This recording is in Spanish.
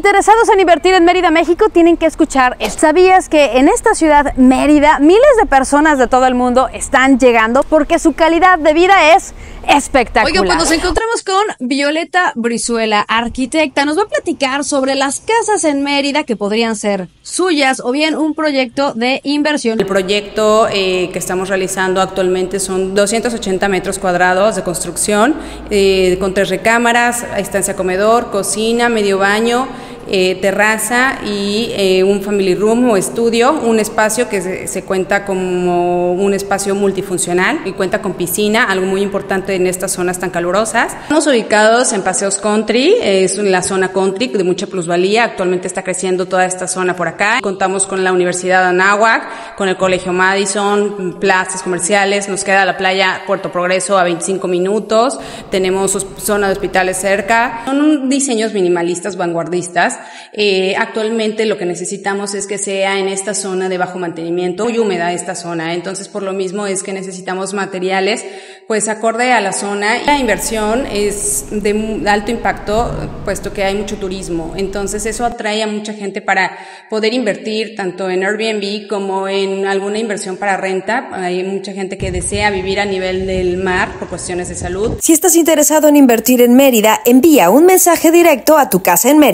Interesados en invertir en Mérida, México, tienen que escuchar esto. ¿Sabías que en esta ciudad, Mérida, miles de personas de todo el mundo están llegando porque su calidad de vida es espectacular? Oigan, pues nos encontramos con Violeta Brizuela, arquitecta. Nos va a platicar sobre las casas en Mérida que podrían ser suyas o bien un proyecto de inversión. El proyecto eh, que estamos realizando actualmente son 280 metros cuadrados de construcción eh, con tres recámaras, estancia comedor, cocina, medio baño eh, terraza y eh, un family room o estudio, un espacio que se, cuenta como un espacio multifuncional y cuenta con piscina, algo muy importante en estas zonas tan calurosas. Estamos ubicados en Paseos Country, es la zona country de mucha plusvalía, actualmente está creciendo toda esta zona por acá. Contamos con la Universidad de Anáhuac, con el Colegio Madison, plazas comerciales, nos queda la playa Puerto Progreso a 25 minutos, tenemos zona de hospitales cerca, son diseños minimalistas, vanguardistas, eh, actualmente lo que necesitamos es que sea en esta zona de bajo mantenimiento, muy húmeda esta zona, entonces por lo mismo es que necesitamos materiales pues acorde a la zona. La inversión es de alto impacto, puesto que hay mucho turismo, entonces eso atrae a mucha gente para poder invertir tanto en Airbnb como en alguna inversión para renta. Hay mucha gente que desea vivir a nivel del mar por cuestiones de salud. Si estás interesado en invertir en Mérida, envía un mensaje directo a tu casa en Mérida.